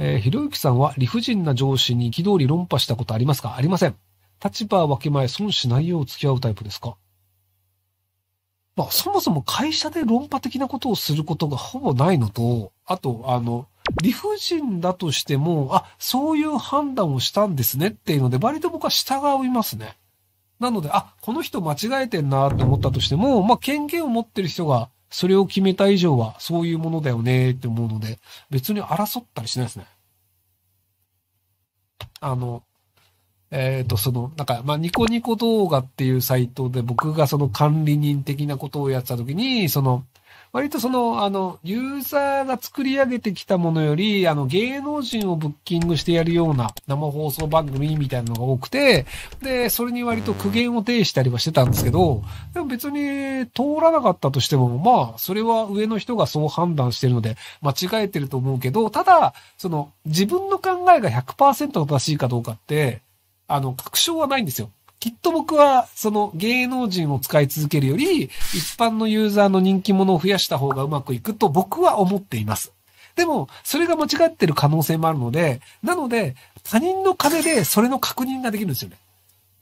えー、ひろゆきさんは理不尽な上司に憤り論破したことありますか？ありません。立場分け前損しないよう付き合うタイプですか？まあ、そもそも会社で論破的なことをすることがほぼないのと、あと、あの、理不尽だとしても、あ、そういう判断をしたんですねっていうので、割と僕は従いますね。なので、あ、この人間違えてんなって思ったとしても、まあ、権限を持ってる人がそれを決めた以上はそういうものだよねって思うので、別に争ったりしないですね。あの、えっ、ー、と、その、なんか、まあ、ニコニコ動画っていうサイトで僕がその管理人的なことをやってた時に、その、割とその、あの、ユーザーが作り上げてきたものより、あの、芸能人をブッキングしてやるような生放送番組みたいなのが多くて、で、それに割と苦言を呈したりはしてたんですけど、でも別に通らなかったとしても、まあ、それは上の人がそう判断してるので、間違えてると思うけど、ただ、その、自分の考えが100%正しいかどうかって、あの、確証はないんですよ。きっと僕は、その芸能人を使い続けるより、一般のユーザーの人気者を増やした方がうまくいくと僕は思っています。でも、それが間違ってる可能性もあるので、なので、他人の金でそれの確認ができるんですよね。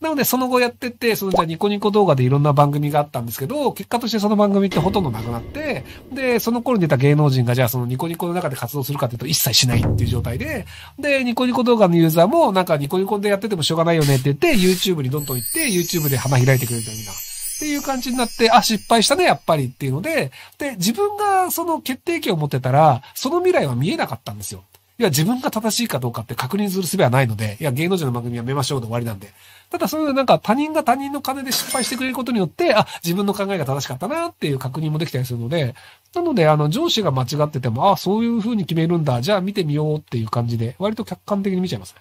なので、その後やってて、そのじゃあニコニコ動画でいろんな番組があったんですけど、結果としてその番組ってほとんどなくなって、で、その頃に出た芸能人がじゃあそのニコニコの中で活動するかっていうと一切しないっていう状態で、で、ニコニコ動画のユーザーもなんかニコニコでやっててもしょうがないよねって言って、YouTube にどんどん行って、YouTube で花開いてくれるみたいな。っていう感じになって、あ、失敗したね、やっぱりっていうので、で、自分がその決定権を持ってたら、その未来は見えなかったんですよ。いや、自分が正しいかどうかって確認する術はないので、いや、芸能人の番組やめましょうで終わりなんで。ただそういうなんか他人が他人の金で失敗してくれることによって、あ、自分の考えが正しかったなっていう確認もできたりするので、なので、あの、上司が間違ってても、あ、そういう風に決めるんだ、じゃあ見てみようっていう感じで、割と客観的に見ちゃいますね。